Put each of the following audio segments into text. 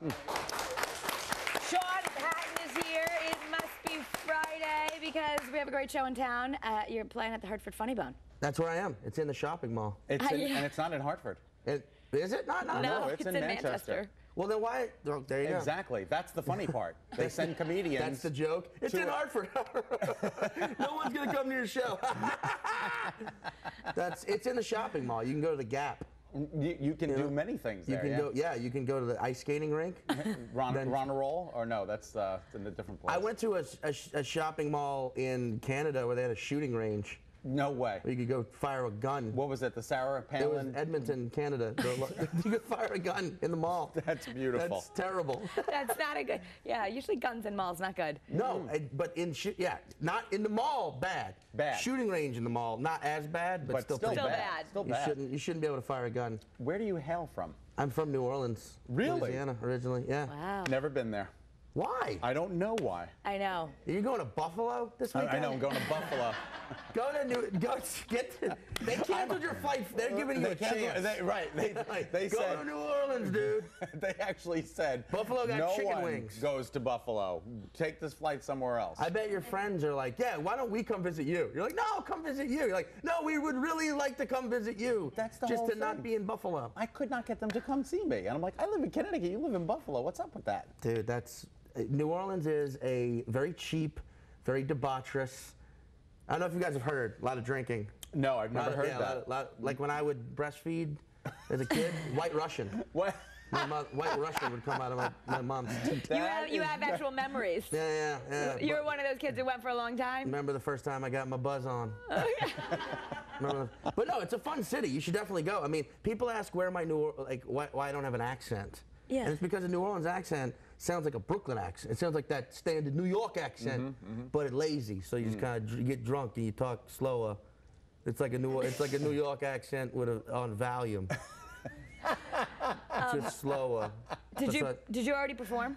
Sean Patton is here. It must be Friday because we have a great show in town. Uh, you're playing at the Hartford Funny Bone. That's where I am. It's in the shopping mall. It's Uh, in, yeah. and it's not in Hartford. It, is it? Not, not, No, no. it's in Manchester. Well, then why? oh, there you go. Exactly. That's the funny part. They send comedians. That's the joke. It's in Hartford. no one's gonna come to your show. That's. It's in the shopping mall. You can go to the Gap. You, you can do many things You there. can yeah. go. Yeah, you can go to the ice skating rink. Ron, then- Ron roll or no? That's uh, in a different place. I went to a, a, a shopping mall in Canada where they had a shooting range No way. you could go fire a gun. What was it? The Sarah It was Palin. Edmonton, Canada. You could fire a gun in the mall. That's beautiful. That's terrible. That's not a good. Yeah, usually guns in malls not good. No, I- but in shoot, yeah, not in the mall, bad. Bad. Shooting range in the mall, not as bad, but, but still, still, Still bad. bad. Still You bad. shouldn't. You shouldn't be able to fire a gun. Where do you hail from? I'm from New Orleans, Really? Louisiana, originally. Yeah. Wow. Never been there. Why? I don't know why. I know. Are you going to Buffalo this I, weekend? I know I'm going to Buffalo. Go to New. Go get. To, they canceled your flight. They're giving you They a canceled- chance. they- right. They, Like, they go said to New Orleans, dude. they actually said Buffalo got no chicken one wings." goes to Buffalo. Take this flight somewhere else. I bet your friends are like, yeah, why don't we come visit you? You're like, no, I'll come visit you. You're like, no, we would really like to come visit you. That's the Just whole to not be in Buffalo. I could not get them to come see me, and I'm like, I live in Connecticut. You live in Buffalo. What's up with that? Dude, that's New Orleans is a very cheap, very debaucherous. I don't know if you guys have heard a lot of drinking. No, I've never of- heard yeah, that. lot of- lot- like when I would breastfeed as a kid, White Russian. What? My mo- White Russian would come out of my, my mom's teeth. You have you have actual memories. Yeah, yeah, yeah. You were one of those kids who went for a long time. Remember the first time I got my buzz on? Remember the- but no, it's a fun city. You should definitely go. I mean, people ask where my New Or- like why, why I don't have an accent. Yeah. And it's because the New Orleans accent sounds like a Brooklyn accent. It sounds like that standard New York accent, mm-hmm, mm-hmm. but it's lazy. So you just mm. kind of get drunk and you talk slower. It's like a New it's like a New York accent with a, on volume. just slower. Did That's you what- did you already perform?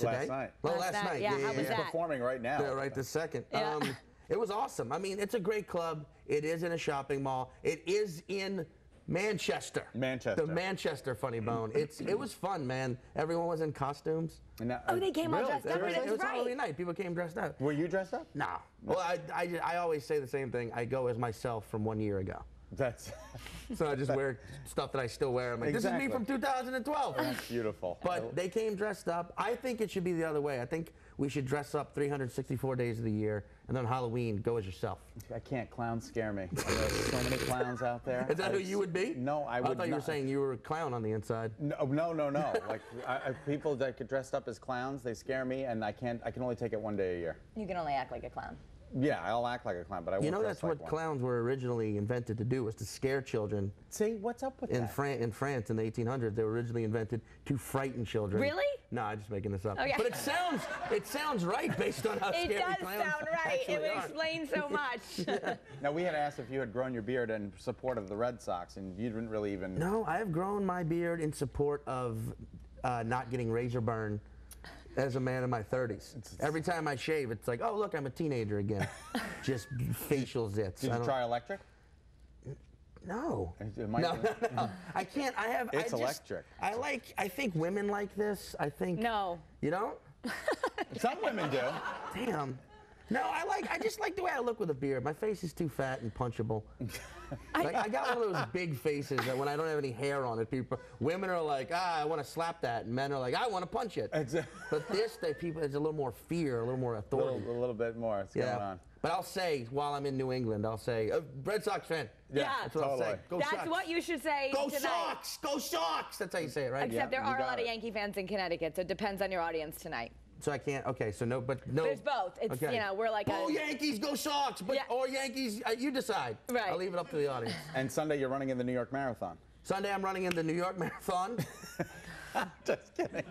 today? Last night. Well, Last last, night, night. yeah, how was He's performing right now. Yeah, right this second. Yeah. Um, it was awesome. I mean, it's a great club. It is in a shopping mall. It is in Manchester. Manchester. The Manchester Funny mm. Bone. It's it was fun, man. Everyone was in costumes. And now- Oh, they came all Really? dressed It up. was, it was right. Halloween night. People came dressed up. Were you dressed up? No. Well, I, I, I always say the same thing. I go as myself from one year ago. That's So I just wear stuff that I still wear. I'm like, this is me from 2012. that's beautiful. But they came dressed up. I think it should be the other way. I think we should dress up 364 days of the year, and then Halloween, go as yourself. I can't. Clowns scare me. There's so many clowns out there. Is that who you would be? No, I I would I thought you were not. saying you were a clown on the inside. No, no, no, no. like I, I, people that get dressed up as clowns, they scare me, and I can't. I can only take it one day a year. You can only act like a clown. Yeah, I'll act like a clown, but I You know that's like what one. clowns were originally invented to do was to scare children. See, what's up with In, that? Fran- in France in the 1800s, they were originally invented to frighten children. Really? No, I'm just making this up. Okay. But it sounds it sounds right based on how It scary does sound right. It would explain so much. Now we had asked if you had grown your beard in support of the Red Sox, and you didn't really even. No, I have grown my beard in support of uh, not getting razor burn as a man in my 30s. Every time I shave, it's like, oh, look, I'm a teenager again. just facial zits. Did I you try electric? No. No, no, no. I can't. I have. I It's just- electric. I like. I think women like this. I think. No. You don't? Some women do. Damn. No, I like. I just like the way I look with a beard. My face is too fat and punchable. like I got one of those big faces that when I don't have any hair on it, people, women are like, ah, I want to slap that, and men are like, I want to punch it. It's a- but this, they people, it's a little more fear, a little more A authority. little, a little bit more. What's yeah. going on? But I'll say while I'm in New England, I'll say, uh, Red Sox fan. Yeah. That's what I'll say. totally. Go That's Sox. what you should say Go tonight. Sox! Go Sox! That's how you say it, right? Except Yeah, there are a got lot of. Yankee fans in Connecticut, so it depends on your audience tonight. So I can't. Okay, so no, but no. There's both. It's, you know, we're like Oh, Yankees, go Sox, but Yeah. or Yankees, uh, you decide. Right. I'll leave it up to the audience. And Sunday you're running in the New York Marathon. Sunday I'm running in the New York Marathon. Just kidding.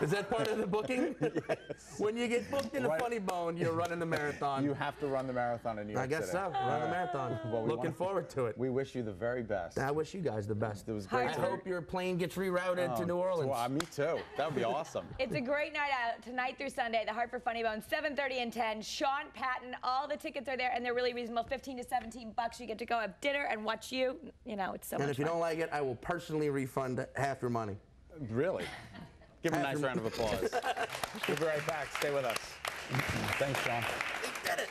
Is that part of the booking? yes. When you get booked in a funny bone, you're running the marathon. You have to run the marathon in New York I guess City. so. Run the marathon. Well, we Looking wanna- forward to it. We wish you the very best. I wish you guys the best. It was great I to- hope your plane gets rerouted to Oh, New Orleans. Well, me too. That would be awesome. It's a great night out tonight through Sunday. The Hartford Funny Bone, 7:30 and 10. Sean Patton. All the tickets are there, and they're really reasonable. 15 to 17 bucks. You get to go have dinner and watch you. You know, it's so and much if you fun. don't like it, I will personally refund half your money. Really? Give him a nice round of applause. we'll be right back. Stay with us. Thanks, John. He did it.